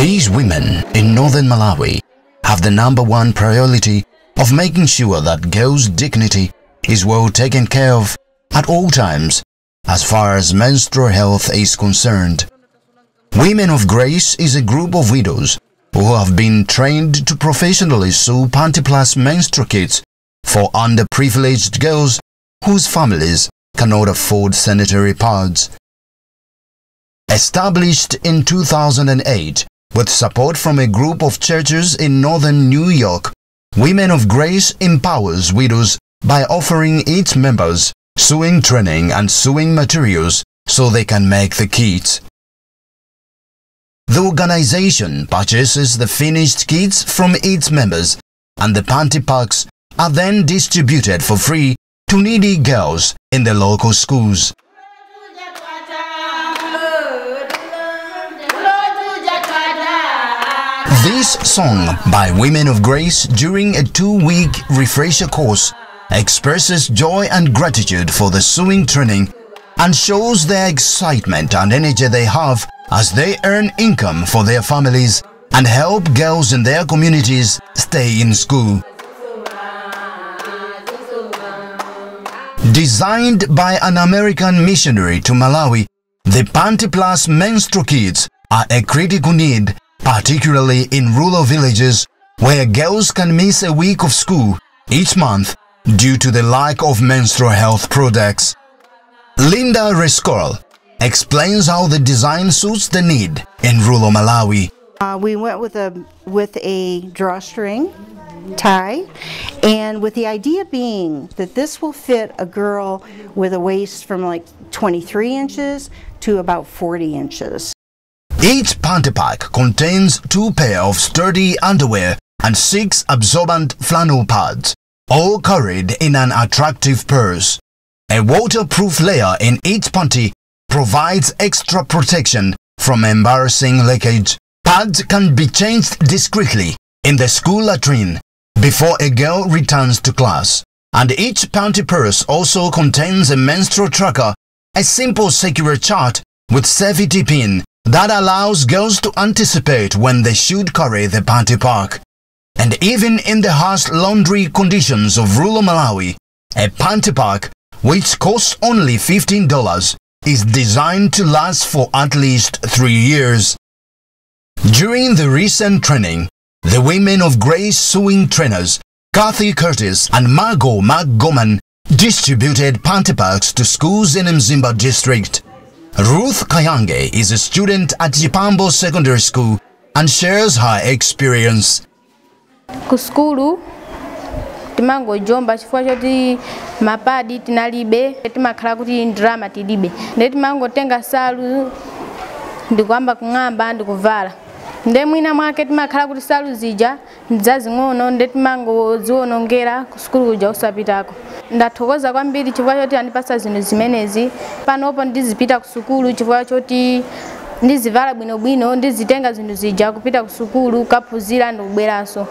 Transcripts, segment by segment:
These women in northern Malawi have the number one priority of making sure that girls' dignity is well taken care of at all times as far as menstrual health is concerned. Women of Grace is a group of widows who have been trained to professionally sew Pantyplus menstrual kits for underprivileged girls whose families cannot afford sanitary pads. Established in 2008 with support from a group of churches in northern New York, Women of Grace empowers widows by offering its members sewing training and sewing materials so they can make the kits. The organization purchases the finished kits from its members and the panty packs are then distributed for free to needy girls in the local schools. This song by Women of Grace during a two-week refresher course expresses joy and gratitude for the sewing training and shows their excitement and energy they have as they earn income for their families and help girls in their communities stay in school. Designed by an American missionary to Malawi, the Pantyplus menstrual kits are a critical need particularly in rural villages where girls can miss a week of school each month due to the lack of menstrual health products. Linda Rescorl explains how the design suits the need in rural Malawi. Uh, we went with a with a drawstring tie and with the idea being that this will fit a girl with a waist from like 23 inches to about 40 inches. Each panty pack contains two pair of sturdy underwear and six absorbent flannel pads, all carried in an attractive purse. A waterproof layer in each panty provides extra protection from embarrassing leakage. Pads can be changed discreetly in the school latrine before a girl returns to class. And each panty purse also contains a menstrual tracker, a simple secure chart with safety pin that allows girls to anticipate when they should carry the panty pack. And even in the harsh laundry conditions of rural Malawi, a panty pack, which costs only $15, is designed to last for at least three years. During the recent training, the women of Grace sewing trainers, Kathy Curtis and Margot McGoman, distributed panty packs to schools in Mzimba district. Ruth Kayange is a student at Chipambo Secondary School and shares her experience. Ku skulu timangojomba chifukwa choti mapadi tinalibe timakhala kuti ndrama tilibe. Nde timangotenga nsalu ndikuyamba kung'amba ndikuvala. Nde mwina mwake timakhala kuti nsalu zija ndzazing'ono nde timangoziwonongera ku skulu kuja kusapitako ndathokoza kwambiri chifukwa choti andipasa zinthu zimenezi panopo ndizipita ku chifukwa choti ndizivala bwinobwino ndizitenga zinthu zija kupita ku sukulu ndikubweranso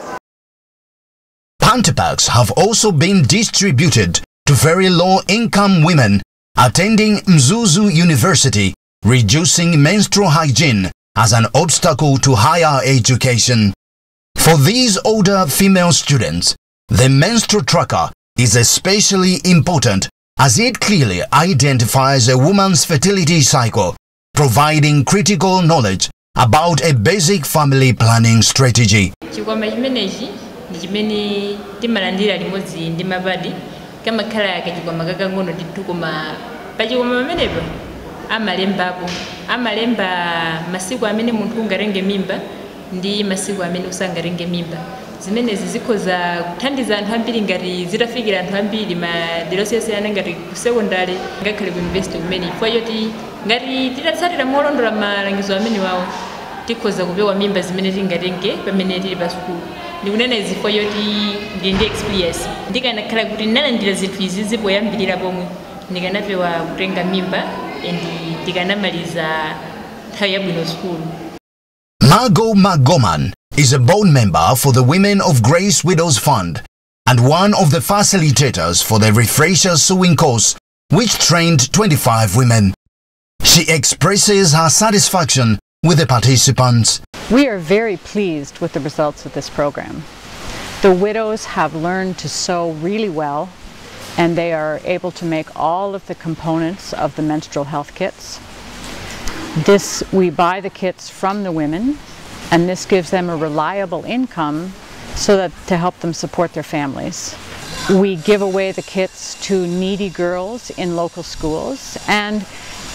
Panty have also been distributed to very low-income women attending Mzuzu University, reducing menstrual hygiene as an obstacle to higher education. For these older female students, the menstrual tracker is especially important as it clearly identifies a woman's fertility cycle, providing critical knowledge about a basic family planning strategy. chimenechi ndi chimene timalandira limodzi ndi mapadi kamakhala kakang'ono koma amalembapo amalemba masiku amene munthu ungatenge mimba ndi masiku amene usangatenge mimba zimenezi zikhoza kuthandiza anthu ambiri ngati zitafikira anthu ambiri madera osiyasiyana ngati ku sekondari ngakhale ku yunivesiti kumene chifukwa choti ngati titatsatira molondola malangizo amene wawo tikhoza kupewa mimba zimene tingatenge pamene tili pa sukulu ndikunena izi chifukwa choti ndili ndi experience. Ndikanakhala kuti ndinalandira zinthu izi zipoyambirira pomwe ndikanapewa kutenga mimba and ndikanamaliza nthawi yabwino sukulu mago McGoman is a board member for the Women of Grace Widows Fund and one of the facilitators for the refresher sewing course which trained 25 women. She expresses her satisfaction with the participants. We are very pleased with the results of this program. The widows have learned to sew really well and they are able to make all of the components of the menstrual health kits. This, we buy the kits from the women and this gives them a reliable income so that to help them support their families. We give away the kits to needy girls in local schools and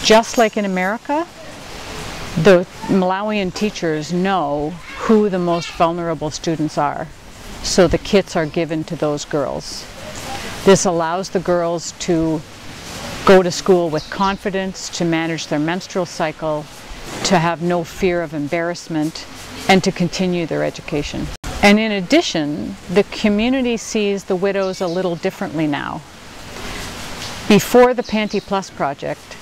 just like in America, the Malawian teachers know who the most vulnerable students are. So the kits are given to those girls. This allows the girls to go to school with confidence, to manage their menstrual cycle, to have no fear of embarrassment, and to continue their education. And in addition, the community sees the widows a little differently now. Before the Panty Plus project,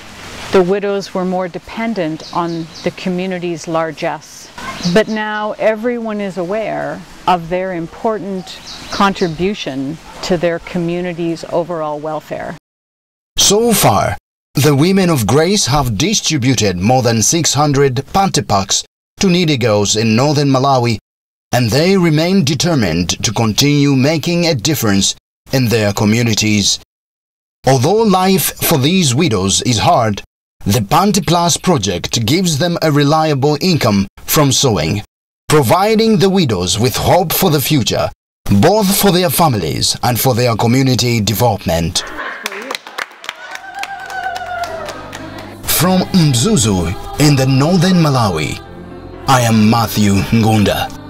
the widows were more dependent on the community's largesse. But now everyone is aware of their important contribution to their community's overall welfare. So far, the Women of Grace have distributed more than 600 panty packs to girls in northern Malawi, and they remain determined to continue making a difference in their communities. Although life for these widows is hard, the Panty Plus project gives them a reliable income from sewing, providing the widows with hope for the future, both for their families and for their community development. From Mzuzu in the northern Malawi, I am Matthew Ngunda.